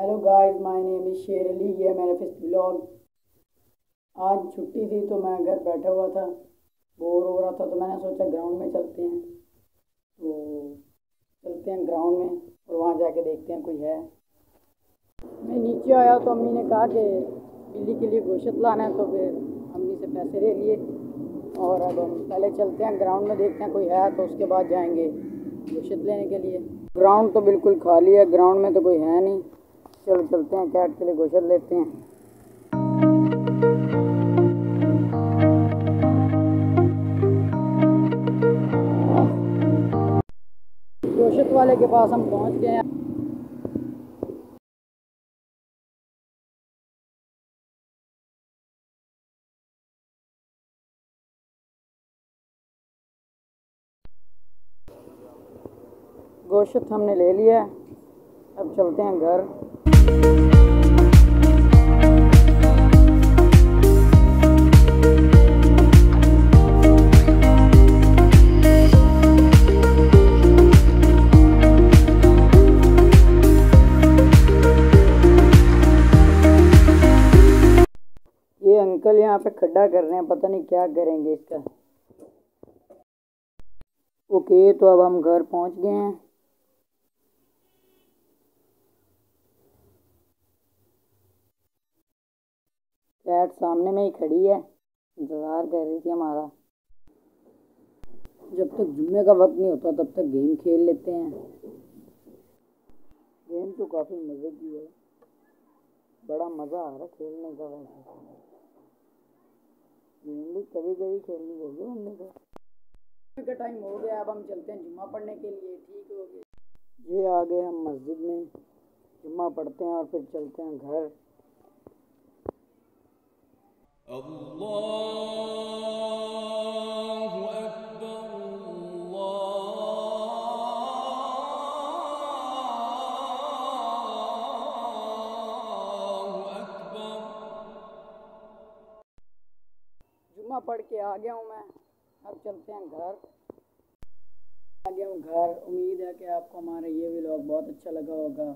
Hello guys my name is Sher Ali ये मेरा fifth blog आज छुट्टी थी तो मैं घर बैठा हुआ था बोर हो रहा था तो मैंने सोचा ग्राउंड में चलते हैं तो चलते हैं ग्राउंड में और वहाँ जाके देखते हैं कोई है मैं नीचे आया तो अम्मी ने कहा कि बिल्ली के लिए गोश्त लाना है तो फिर अम्मी से पैसे ले लिए और अब हम पहले चलते हैं ग्राउंड में देखते हैं कोई है तो उसके बाद जाएँगे गोश्त लेने के लिए ग्राउंड तो बिल्कुल खाली है ग्राउंड में तो कोई है नहीं चलो चलते हैं, कैट के लिए गोश्त लेते हैं। गोश्त वाले के पास हम पहुँच गए हैं। गोश्त हमने ले लिया अब चलते हैं घर। अंकल यहाँ पे खड्डा कर रहे हैं, पता नहीं क्या करेंगे इसका। ओके तो अब हम घर पहुँच गए हैं। कैट सामने में ही खड़ी है। इंतज़ार कर रही थी हमारा। जब तक जुम्मे का वक्त नहीं होता, तब तक गेम खेल लेते हैं। गेम तो काफ़ी मज़े की है। बड़ा मज़ा आ रहा है खेलने का वैसे। मेनली कभी कभी खेलनी होगी हमने तो। को का टाइम हो गया अब हम चलते हैं जुम्मा पढ़ने के लिए ठीक हो गए ये आ गए हम मस्जिद में जुम्मा पढ़ते हैं और फिर चलते हैं घर। अल्लाह जुम्मा पढ़ के आ गया हूँ मैं। अब चलते हैं घर। आ गया हूँ घर। उम्मीद है कि आपको हमारा ये व्लॉग बहुत अच्छा लगा होगा।